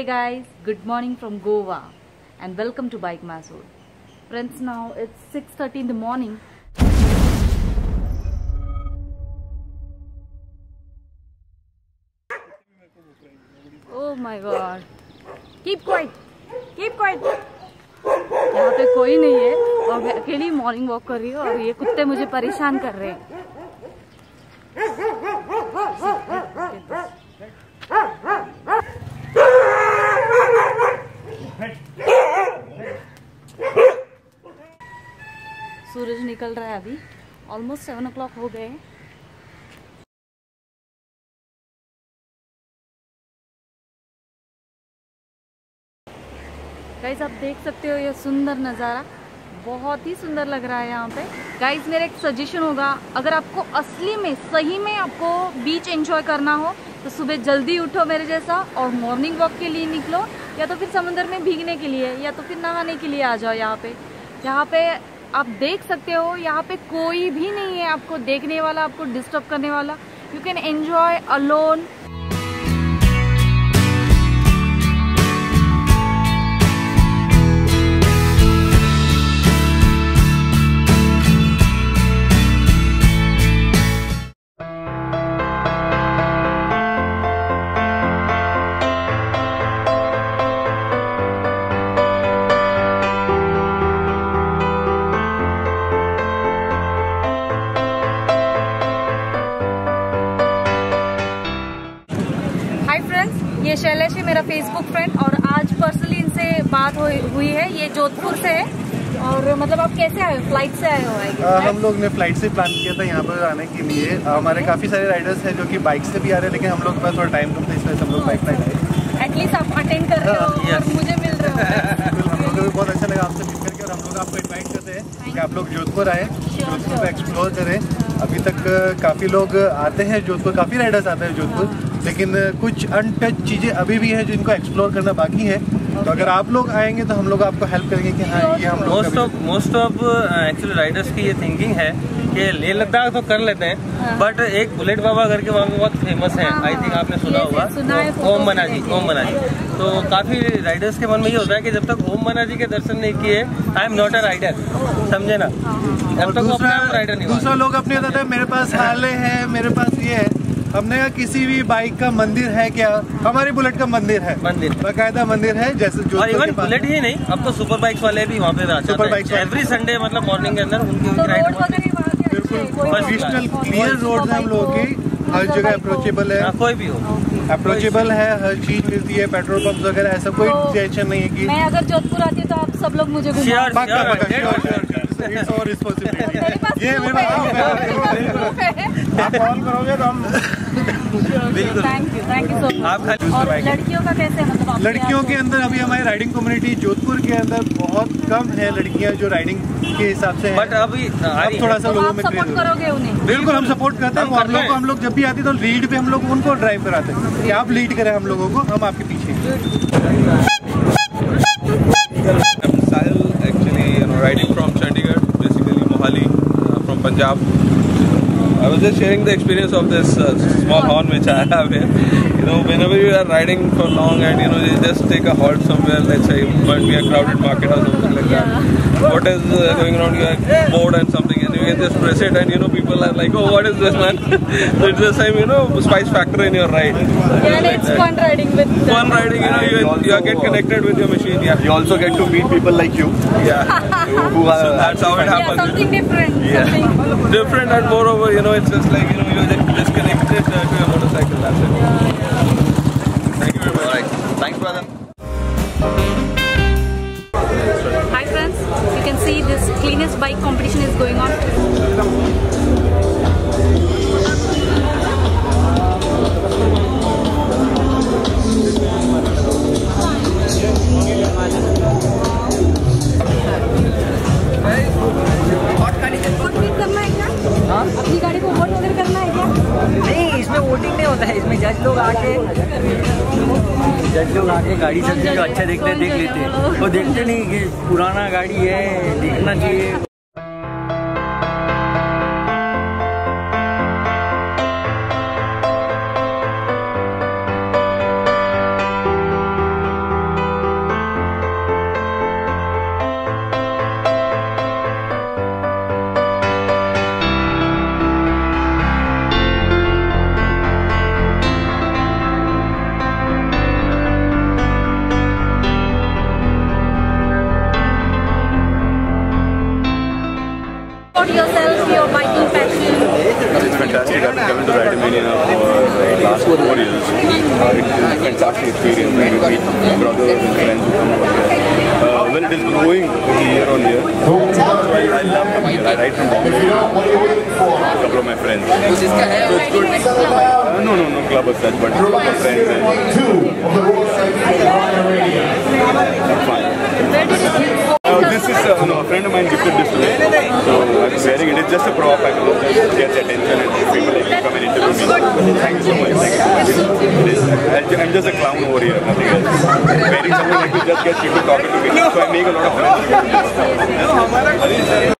Hey guys, good morning from Goa and welcome to Bike Masood. Friends, now it's 6:30 in the morning. Oh my god. Keep quiet. Keep quiet. यहाँ पे कोई नहीं है और मैं अकेली मॉर्निंग वॉक कर रही हूँ और ये कुत्ते मुझे परेशान कर रहे हैं निकल रहा है अभी। ऑलमोस्ट सेवन ओ हो गए हैं। गाइज़ आप देख सकते हो ये सुंदर नज़ारा। बहुत ही सुंदर लग रहा है यहाँ पे। गाइज़ मेरा एक सजेशन होगा। अगर आपको असली में, सही में आपको बीच एंजॉय करना हो तो सुबह जल्दी उठो मेरे जैसा और मॉर्निंग वॉक के लिए निकलो, या तो फिर समुद्र में भीगने के लिए, या तो फिर नहाने के लिए आ जाओ यहाँ पे। यहाँ पे आप देख सकते हो, यहाँ पे कोई भी नहीं है आपको देखने वाला, आपको डिस्टर्ब करने वाला। You can enjoy alone Jodhpur से है? और मतलब आप कैसे आए फ़्लाइट से आए हो आ, हम लोग ने फ़्लाइट से प्लान किया था यहाँ पर आने के लिए। हमारे काफ़ी सारे राइडर्स हैं जो कि बाइक से भी आ रहे हैं लेकिन हम लोग के पास थोड़ा टाइम कम था इस वजह से हम लोग बाइक पर आए एटलीस्ट आप अटेंड कर रहे हो हाँ, और मुझे मिल रहे हो हम लोग को भी बहुत अच्छा लगा आपसे मिल करके और हम लोग आपको इन्वाइट करते हैं कि आप लोग जोधपुर आए जोधपुर को एक्सप्लोर करें। अभी तक काफ़ी लोग आते हैं जोधपुर काफ़ी राइडर्स आते हैं जोधपुर। लेकिन कुछ अनटच चीज़ें अभी भी हैं जो इनको एक्सप्लोर करना बाकी है। तो अगर आप लोग आएँगे तो हम लोग आपको हेल्प करेंगे कि हाँ ये हम most of most of actually riders की ये थिंकिंग है कि लेह लद्दाख तो कर लेते हैं बट एक बुलेट बाबा करके वहाँ पे बहुत फ़ेमस है। हाँ, आई थिंक आपने सुना होगा। है, ओम मना जी ओम मना जी। तो काफ़ी राइडर्स के मन में ये होता है कि जब तक ओम मना जी के दर्शन नहीं किए I am not a rider समझे ना? जब तक वो अपने राइडर नहीं दूसरा लोग अपने मेरे पास हार्ले है मेरे पास ये है। हमने कहा किसी भी बाइक का मंदिर है क्या? हमारी बुलेट का मंदिर है। मंदिर। बाकायदा मंदिर है जैसे और इवन बुलेट ही नहीं अब तो सुपर बाइक्स वाले भी वहाँ पे हैं। वाले। एवरी संडे मतलब मॉर्निंग के अंदर उनकी तो नहीं। क्लियर रोड है हम लोगों की। हर जगह अप्रोचेबल है। हाँ, कोई भी हो। अप्रोचेबल है हर चीज़ मिलती है पेट्रोल पंप वगैरह ऐसा कोई तो टेंशन नहीं है कि मैं अगर जोधपुर आती तो आप सब लोग मुझे ये मेरे। आप कॉल करोगे तो हम बिल्कुल। Thank you thank you so आप मच खाली और लड़कियों का कैसे मतलब लड़कियों के अंदर अभी हमारी राइडिंग कम्युनिटी जोधपुर के अंदर बहुत कम है लड़कियाँ जो राइडिंग के हिसाब से बट अभी आ रही अब थोड़ा सा तो लोगों में सपोर्ट। करोगे उन्हें? बिल्कुल हम सपोर्ट करते हैं। हम और लोग हम लोग जब भी आते हैं तो लीड पे हम लोग उनको ड्राइव कराते हैं कि आप लीड करें हम लोगों को हम आपके पीछे हैं। I'm Sahil, actually, you know, riding from Chandigarh, basically Mohali, uh, from Punjab. I was just sharing the experience of this uh, small horn which I have here. You know, whenever you are riding for long and you know you just take a halt somewhere, let's say it might be a crowded market or something like that. What is uh, going around? You are bored and something, you can just press it, and you know people are like, "Oh, what is this, man?" it's the same, you know, spice factor in your ride. Yeah, and it's fun riding with them. Fun riding, you know, you, you get connected with your machine. Yeah, You also get to meet people like you yeah. who are So that's how it happens. Yeah, happens. something different. Yeah. Something. different and moreover, you know, it's just like, you know, you're just disconnected uh, to your motorcycle. That's it. Thank see this cleanest bike competition is going on. होता है इसमें? जज लोग आके जज लोग आके गाड़ी सबसे हैं, जो अच्छा देखते देख लेते हैं। वो देखते नहीं कि पुराना गाड़ी है देखना चाहिए। I've been coming to Ride for uh, last four years. Uh, it's a fantastic experience. I meet brothers and friends who come over here. Uh, well, it is growing year on year. So I, I love coming here. I ride from Bombay. A couple of my friends. So it's good. Uh, no, no, no club as such, but my friends. And I'm fine. Uh, this is uh, no, a friend of mine gifted this to me. So I'm wearing it. It's just a prop. I will just get attention and people like to come and interview me. Thank you so much. Much. It is, I'm just a clown over here, nothing else. Wearing something like this just gets people talking to me. So I make a lot of friends.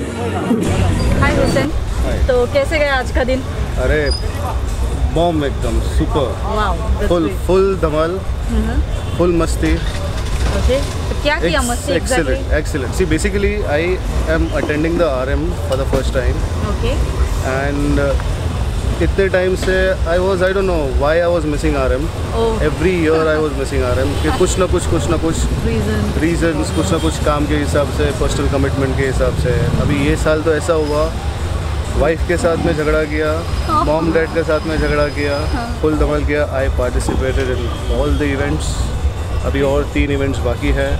हाय हुसैन तो कैसे गया आज का दिन? अरे bomb एकदम super full full धमाल full मस्ती. तो क्या किया मस्ती excellent excellent. See basically i am attending the rm for the first time. Okay and uh, इतने टाइम से I was I don't know why I was missing R M oh every year I was missing R M कि कुछ ना कुछ कुछ ना कुछ reason कुछ ना कुछ काम के हिसाब से पर्सनल कमिटमेंट के हिसाब से। अभी ये साल तो ऐसा हुआ वाइफ के साथ में झगड़ा किया मॉम डैड के साथ में झगड़ा किया फुल धमाल किया। I participated in all the events अभी और तीन इवेंट्स बाकी है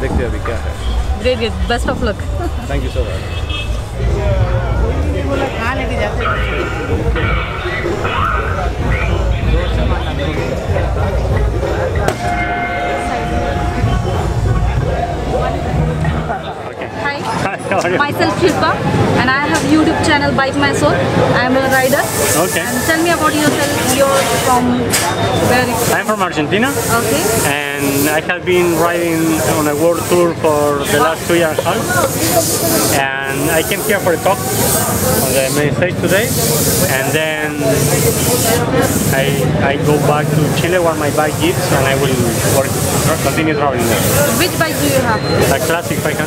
देखते हैं अभी क्या है great great best of luck thank you so much Hi, myself Shilpa and I have YouTube channel Bike My Soul. I am a rider. Okay. And tell me about yourself. You're from where? I'm from Argentina Okay. and I have been riding on a world tour for the last two years and half. And I came here for a talk on the main stage today. And then I, I go back to Chile where my bike gives and I will work, continue traveling there. Which bike do you have? A classic 500.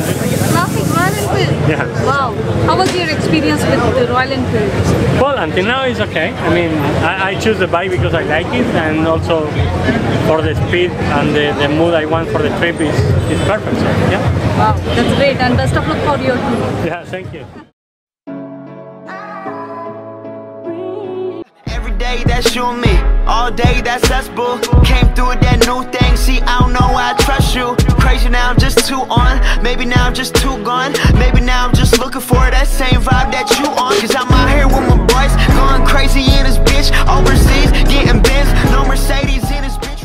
Classic Royal Enfield. Yeah. Wow. How was your experience with the Royal Enfield? Well, until now it's okay. I mean, I, I choose the bike because I like it and also for the speed and the, the mood I want for the trip is, is perfect. So, yeah. Wow, that's great and best of luck for your tour. Yeah, thank you. Day that's you and me, all day that's us, boo. Came through with that new thing, see, I don't know why I trust you. Crazy now, I'm just too on. Maybe now I'm just too gone. Maybe now I'm just looking for that same vibe that you on. Cause I'm out here with my boys, going crazy in this bitch. Overseas, getting bins, no Mercedes in this bitch.